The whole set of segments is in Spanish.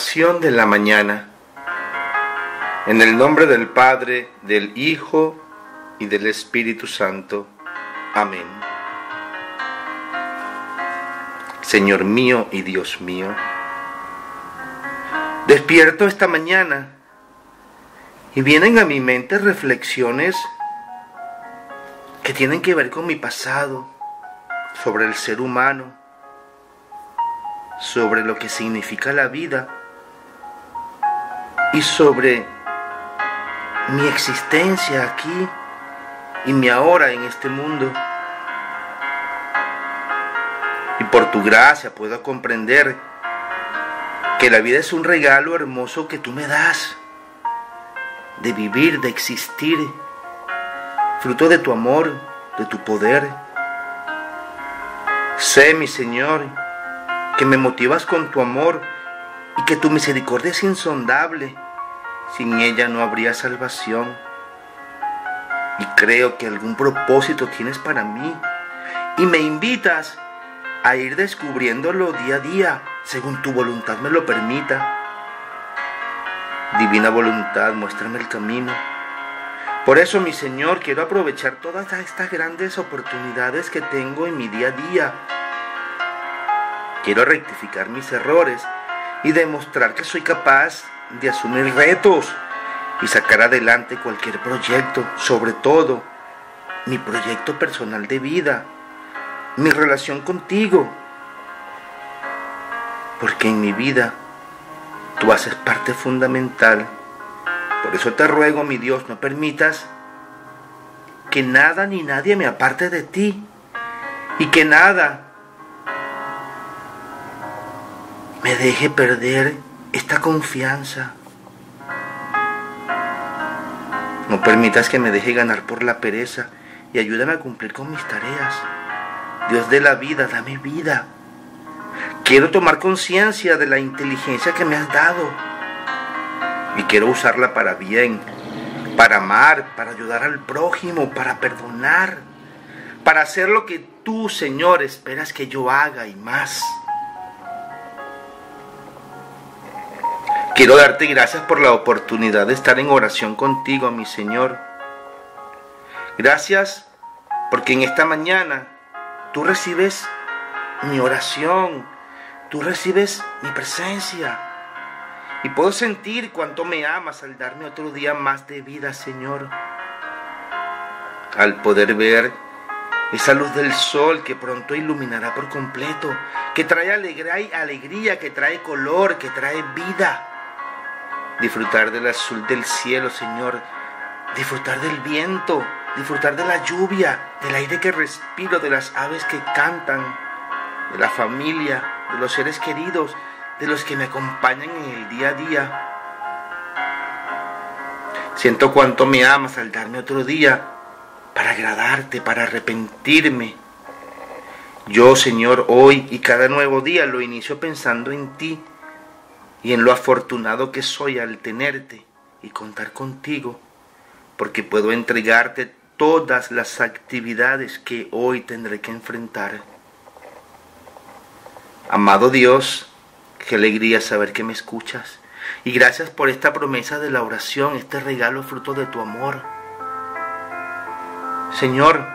De la mañana. En el nombre del Padre, del Hijo y del Espíritu Santo. Amén. Señor mío y Dios mío, despierto esta mañana y vienen a mi mente reflexiones que tienen que ver con mi pasado, sobre el ser humano, sobre lo que significa la vida sobre mi existencia aquí y mi ahora en este mundo. Y por tu gracia puedo comprender que la vida es un regalo hermoso que tú me das de vivir, de existir, fruto de tu amor, de tu poder. Sé, mi Señor, que me motivas con tu amor y que tu misericordia es insondable. Sin ella no habría salvación. Y creo que algún propósito tienes para mí. Y me invitas a ir descubriéndolo día a día, según tu voluntad me lo permita. Divina voluntad, muéstrame el camino. Por eso, mi Señor, quiero aprovechar todas estas grandes oportunidades que tengo en mi día a día Quiero rectificar mis errores y demostrar que soy capaz de asumir retos y sacar adelante cualquier proyecto, sobre todo mi proyecto personal de vida, mi relación contigo. Porque en mi vida tú haces parte fundamental. Por eso te ruego, mi Dios, no permitas que nada ni nadie me aparte de ti y que nada deje perder esta confianza. No permitas que me deje ganar por la pereza y ayúdame a cumplir con mis tareas. Dios de la vida, dame vida. Quiero tomar conciencia de la inteligencia que me has dado y quiero usarla para bien, para amar, para ayudar al prójimo, para perdonar, para hacer lo que tú, Señor, esperas que yo haga y más. Quiero darte gracias por la oportunidad de estar en oración contigo, mi Señor. Gracias porque en esta mañana tú recibes mi oración, tú recibes mi presencia. Y puedo sentir cuánto me amas al darme otro día más de vida, Señor. Al poder ver esa luz del sol que pronto iluminará por completo, que trae alegría, alegría, que trae color, que trae vida disfrutar del azul del cielo, Señor, disfrutar del viento, disfrutar de la lluvia, del aire que respiro, de las aves que cantan, de la familia, de los seres queridos, de los que me acompañan en el día a día. Siento cuánto me amas al darme otro día para agradarte, para arrepentirme. Yo, Señor, hoy y cada nuevo día lo inicio pensando en ti y en lo afortunado que soy al tenerte y contar contigo, porque puedo entregarte todas las actividades que hoy tendré que enfrentar. Amado Dios, qué alegría saber que me escuchas. Y gracias por esta promesa de la oración, este regalo fruto de tu amor. Señor,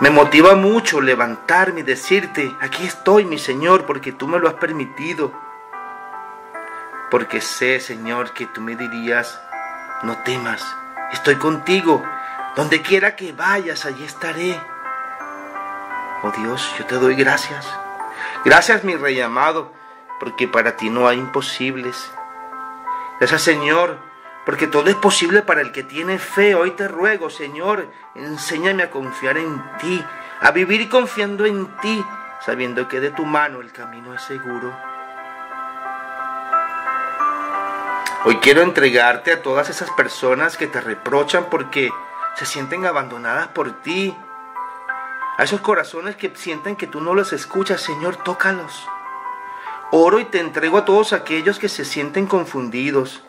me motiva mucho levantarme y decirte, aquí estoy, mi Señor, porque tú me lo has permitido porque sé, Señor, que tú me dirías, no temas, estoy contigo, donde quiera que vayas, allí estaré. Oh Dios, yo te doy gracias. Gracias, mi Rey amado, porque para ti no hay imposibles. Gracias, Señor, porque todo es posible para el que tiene fe. Hoy te ruego, Señor, enséñame a confiar en ti, a vivir confiando en ti, sabiendo que de tu mano el camino es seguro. Hoy quiero entregarte a todas esas personas que te reprochan porque se sienten abandonadas por ti. A esos corazones que sienten que tú no los escuchas, Señor, tócalos. Oro y te entrego a todos aquellos que se sienten confundidos,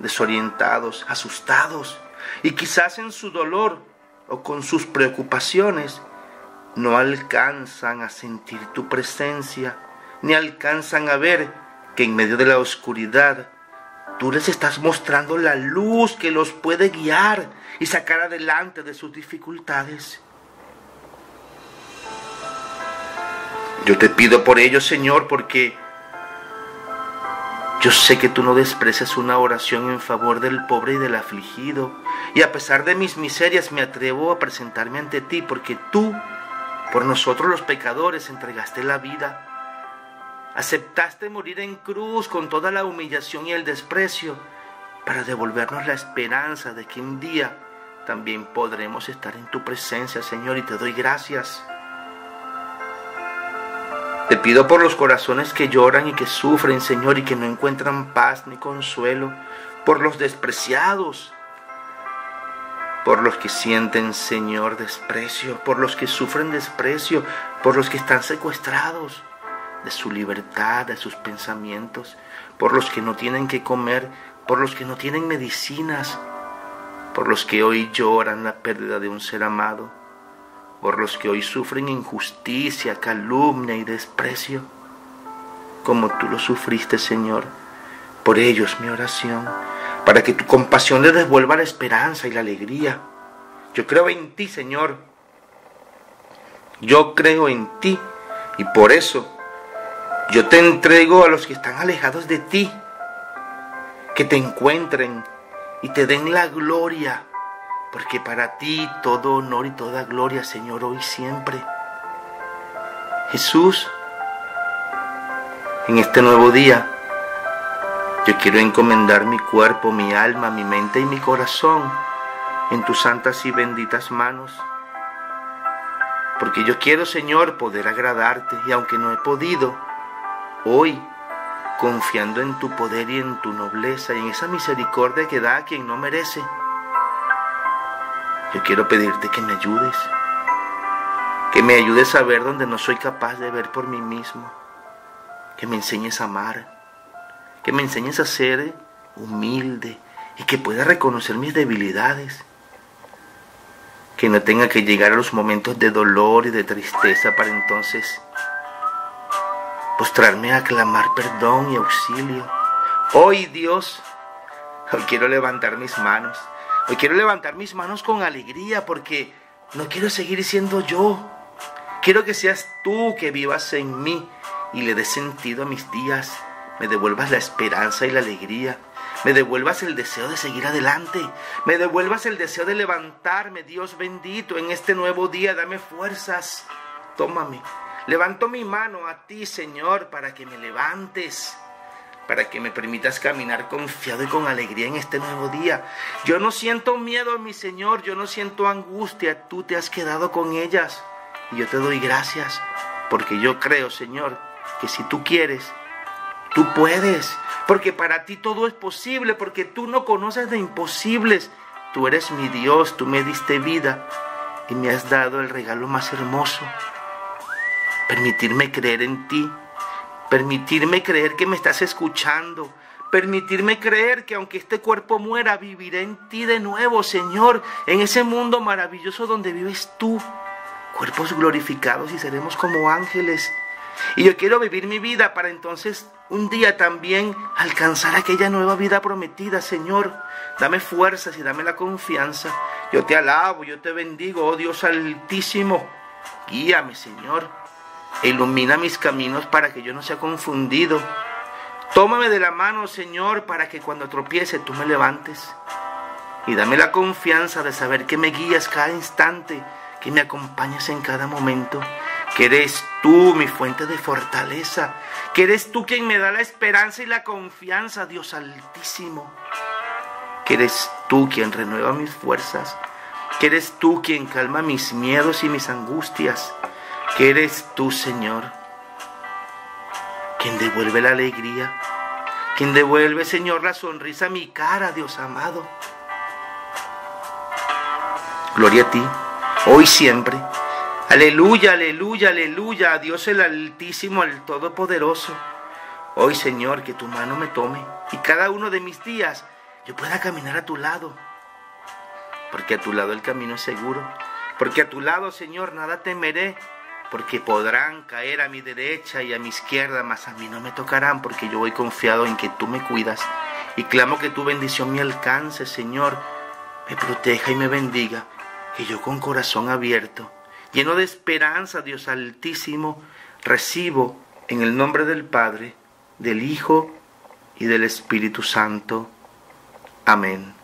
desorientados, asustados y quizás en su dolor o con sus preocupaciones no alcanzan a sentir tu presencia, ni alcanzan a ver que en medio de la oscuridad tú les estás mostrando la luz que los puede guiar y sacar adelante de sus dificultades. Yo te pido por ellos, Señor, porque yo sé que tú no desprecias una oración en favor del pobre y del afligido. Y a pesar de mis miserias me atrevo a presentarme ante ti porque tú, por nosotros los pecadores, entregaste la vida. Aceptaste morir en cruz con toda la humillación y el desprecio para devolvernos la esperanza de que un día también podremos estar en tu presencia, Señor, y te doy gracias. Te pido por los corazones que lloran y que sufren, Señor, y que no encuentran paz ni consuelo, por los despreciados, por los que sienten, Señor, desprecio, por los que sufren desprecio, por los que están secuestrados de su libertad, de sus pensamientos, por los que no tienen que comer, por los que no tienen medicinas, por los que hoy lloran la pérdida de un ser amado por los que hoy sufren injusticia, calumnia y desprecio, como tú lo sufriste, Señor. Por ellos mi oración, para que tu compasión les devuelva la esperanza y la alegría. Yo creo en ti, Señor. Yo creo en ti y por eso yo te entrego a los que están alejados de ti, que te encuentren y te den la gloria porque para ti todo honor y toda gloria, Señor, hoy siempre. Jesús, en este nuevo día, yo quiero encomendar mi cuerpo, mi alma, mi mente y mi corazón en tus santas y benditas manos. Porque yo quiero, Señor, poder agradarte y aunque no he podido, hoy, confiando en tu poder y en tu nobleza y en esa misericordia que da a quien no merece, yo quiero pedirte que me ayudes, que me ayudes a ver donde no soy capaz de ver por mí mismo, que me enseñes a amar, que me enseñes a ser humilde y que pueda reconocer mis debilidades, que no tenga que llegar a los momentos de dolor y de tristeza para entonces postrarme a clamar perdón y auxilio. Hoy Dios, hoy quiero levantar mis manos Hoy quiero levantar mis manos con alegría porque no quiero seguir siendo yo. Quiero que seas tú que vivas en mí y le des sentido a mis días. Me devuelvas la esperanza y la alegría. Me devuelvas el deseo de seguir adelante. Me devuelvas el deseo de levantarme, Dios bendito, en este nuevo día. Dame fuerzas. Tómame. Levanto mi mano a ti, Señor, para que me levantes para que me permitas caminar confiado y con alegría en este nuevo día. Yo no siento miedo, mi Señor, yo no siento angustia, tú te has quedado con ellas. Y yo te doy gracias, porque yo creo, Señor, que si tú quieres, tú puedes, porque para ti todo es posible, porque tú no conoces de imposibles. Tú eres mi Dios, tú me diste vida y me has dado el regalo más hermoso, permitirme creer en ti permitirme creer que me estás escuchando, permitirme creer que aunque este cuerpo muera, viviré en ti de nuevo, Señor, en ese mundo maravilloso donde vives tú, cuerpos glorificados y seremos como ángeles. Y yo quiero vivir mi vida para entonces un día también alcanzar aquella nueva vida prometida, Señor. Dame fuerzas y dame la confianza. Yo te alabo, yo te bendigo, oh Dios altísimo. Guíame, Señor ilumina mis caminos para que yo no sea confundido. Tómame de la mano, Señor, para que cuando tropiece tú me levantes. Y dame la confianza de saber que me guías cada instante, que me acompañas en cada momento, que eres tú mi fuente de fortaleza, que eres tú quien me da la esperanza y la confianza, Dios altísimo, que eres tú quien renueva mis fuerzas, que eres tú quien calma mis miedos y mis angustias, que eres tú, Señor, quien devuelve la alegría, quien devuelve, Señor, la sonrisa a mi cara, Dios amado. Gloria a ti, hoy siempre. Aleluya, aleluya, aleluya, a Dios el Altísimo, el Todopoderoso. Hoy, Señor, que tu mano me tome y cada uno de mis días yo pueda caminar a tu lado. Porque a tu lado el camino es seguro. Porque a tu lado, Señor, nada temeré porque podrán caer a mi derecha y a mi izquierda, mas a mí no me tocarán, porque yo voy confiado en que tú me cuidas. Y clamo que tu bendición me alcance, Señor, me proteja y me bendiga, que yo con corazón abierto, lleno de esperanza, Dios Altísimo, recibo en el nombre del Padre, del Hijo y del Espíritu Santo. Amén.